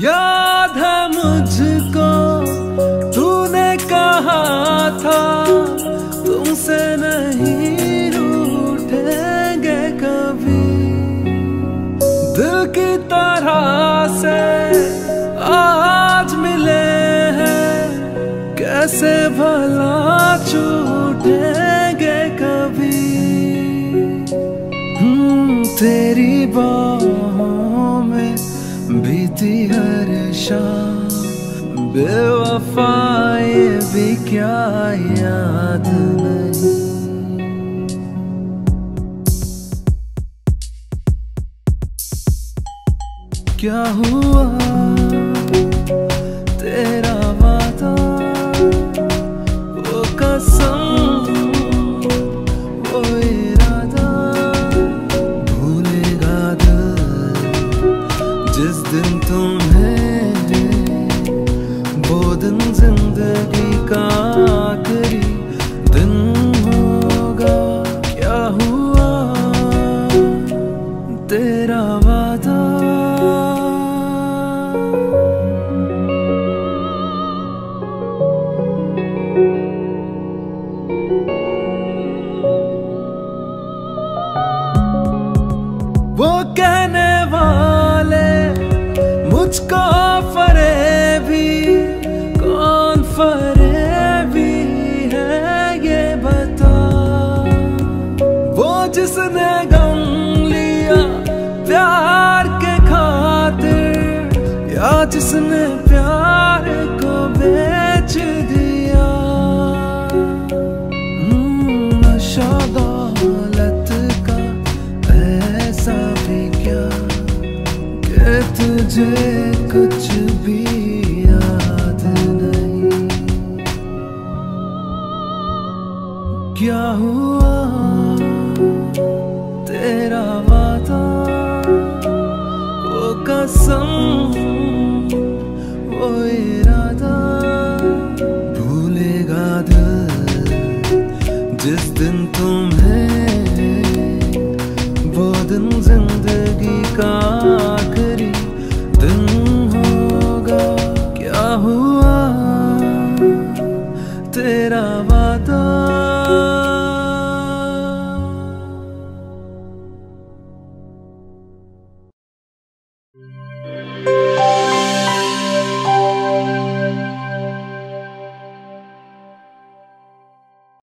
याद है मुझको तूने कहा था तुमसे नहीं रूठेंगे कभी। दिल की तरह से कैसे भला छूटेंगे कभी। हम्म तेरी बाहों में बीती हर शाम। बेवफाए भी क्या याद नहीं। क्या हुआ? जिस दिन तुम्हें वो जिसने गम लिया प्यार के खातिर या जिसने प्यार को बेच दिया। हम्म, नशा का ऐसा भी क्या? कि तुझे कुछ भी याद नहीं? क्या हुआ? तेरा वादा वो कसम वो इरादा। भूलेगा दिल जिस दिन तुम्हें